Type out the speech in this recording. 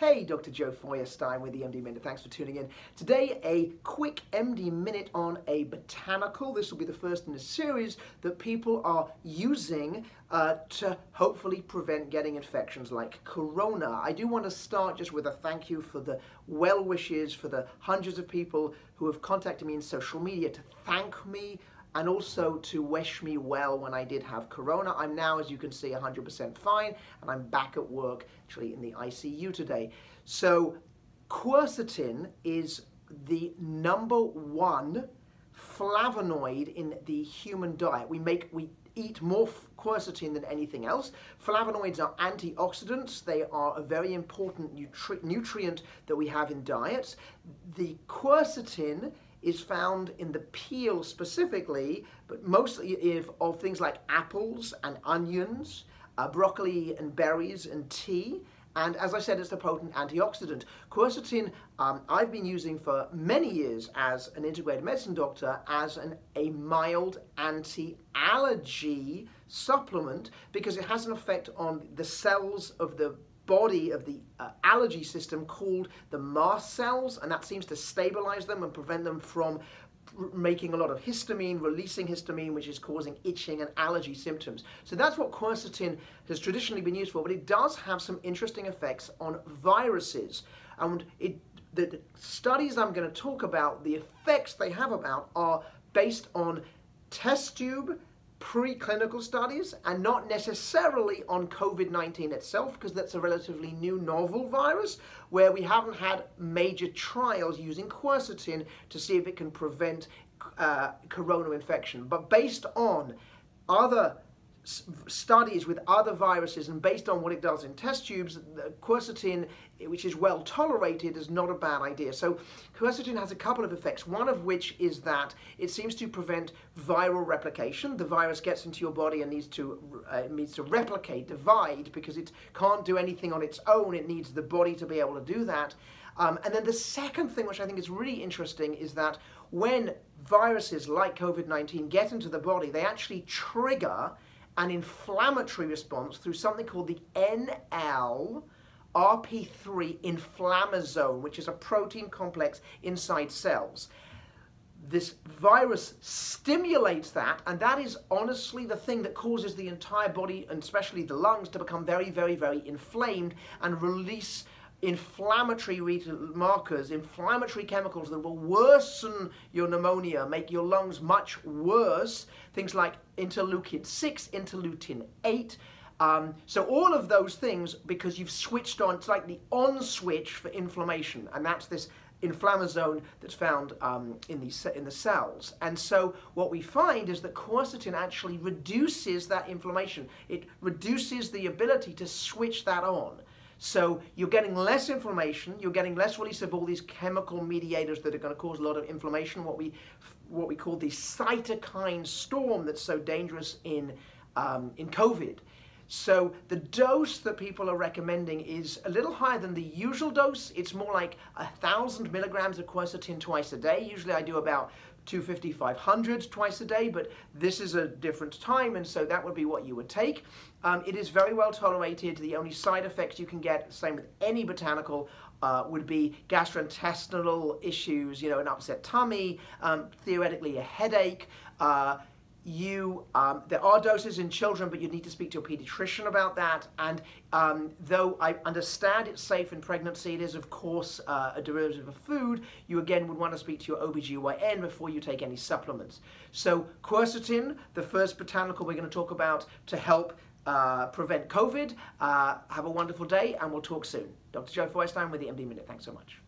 Hey, Dr. Joe Feuerstein with the MD Minute. Thanks for tuning in. Today, a quick MD Minute on a botanical. This will be the first in a series that people are using uh, to hopefully prevent getting infections like corona. I do want to start just with a thank you for the well wishes, for the hundreds of people who have contacted me in social media to thank me and also to wish me well when I did have corona. I'm now, as you can see, 100% fine, and I'm back at work, actually in the ICU today. So quercetin is the number one flavonoid in the human diet. We make, we eat more quercetin than anything else. Flavonoids are antioxidants. They are a very important nutri nutrient that we have in diets. The quercetin is found in the peel specifically, but mostly if, of things like apples and onions, uh, broccoli and berries and tea. And as I said, it's a potent antioxidant. Quercetin, um, I've been using for many years as an integrated medicine doctor as an, a mild anti-allergy supplement because it has an effect on the cells of the body of the uh, allergy system called the mast cells, and that seems to stabilize them and prevent them from making a lot of histamine, releasing histamine, which is causing itching and allergy symptoms. So that's what quercetin has traditionally been used for, but it does have some interesting effects on viruses. And it, the studies I'm going to talk about, the effects they have about, are based on test tube preclinical studies and not necessarily on COVID-19 itself because that's a relatively new novel virus where we haven't had major trials using quercetin to see if it can prevent uh, corona infection. But based on other studies with other viruses and based on what it does in test tubes, quercetin, which is well tolerated, is not a bad idea. So quercetin has a couple of effects, one of which is that it seems to prevent viral replication. The virus gets into your body and needs to, uh, needs to replicate, divide, because it can't do anything on its own. It needs the body to be able to do that. Um, and then the second thing, which I think is really interesting, is that when viruses like COVID-19 get into the body, they actually trigger an inflammatory response through something called the NL RP3 inflammasome, which is a protein complex inside cells. This virus stimulates that, and that is honestly the thing that causes the entire body, and especially the lungs, to become very, very, very inflamed and release inflammatory markers, inflammatory chemicals that will worsen your pneumonia, make your lungs much worse, things like interleukin 6, interleukin 8, um, so all of those things, because you've switched on, it's like the on switch for inflammation, and that's this inflammasome that's found um, in, the, in the cells. And so what we find is that quercetin actually reduces that inflammation. It reduces the ability to switch that on. So you're getting less inflammation, you're getting less release of all these chemical mediators that are going to cause a lot of inflammation, what we, what we call the cytokine storm that's so dangerous in, um, in COVID. So the dose that people are recommending is a little higher than the usual dose. It's more like a thousand milligrams of quercetin twice a day. Usually I do about 250, 500 twice a day, but this is a different time, and so that would be what you would take. Um, it is very well tolerated. The only side effects you can get, same with any botanical, uh, would be gastrointestinal issues, you know, an upset tummy, um, theoretically a headache, uh, you um, there are doses in children but you need to speak to a pediatrician about that. And um, though I understand it's safe in pregnancy it is of course uh, a derivative of food you again would want to speak to your OBGYN before you take any supplements. So quercetin the first botanical we're going to talk about to help uh, prevent COVID uh, have a wonderful day and we'll talk soon. Dr. Joe Feuerstein with the MD Minute. Thanks so much